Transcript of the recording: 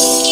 you